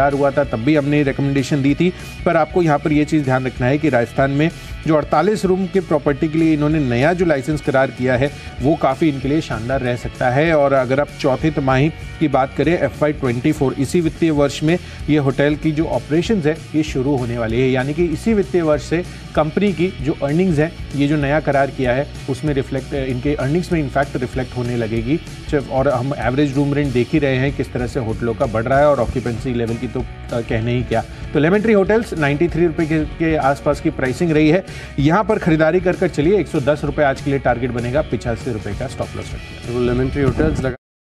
करार हुआ था, तब भी हमने रिकमेंडेशन दी थी। पर आपको यहाँ पर यह चीज़ ध्यान रखना है कि राजस्थान में जो 48 रूम के प्रॉपर्टी के लिए इन्होंने नया जो लाइसेंस करार किया है, वो काफ़ी इनके लिए शानदार रह सकता है। और अगर आप चौथे तिमाही की बात करें एफ़ आई इसी वित्तीय वर्ष में ये होटल की जो ऑपरेशन है, ये शुरू होने वाली है। यानी कि इसी वित्तीय वर्ष से कंपनी की जो अर्निंग्स है, ये जो नया करार किया है, उसमें रिफ्लेक्ट इनके अर्निंग्स में इनफैक्ट रिफ्लेक्ट होने लगेगी। और हम एवरेज रूम रेंट देख ही रहे हैं, किस तरह से होटलों का बढ़ रहा है और ऑक्यूपेंसी लेवल की तो कहने ही क्या। तो Lemon Tree Hotels ninety three रुपये के, आसपास की प्राइसिंग रही है। यहाँ पर खरीदारी कर चलिए एक सौ दस आज के लिए टारगेट बनेगा पिछासी रुपये का स्टॉप लॉस रखिए। Lemon Tree Hotels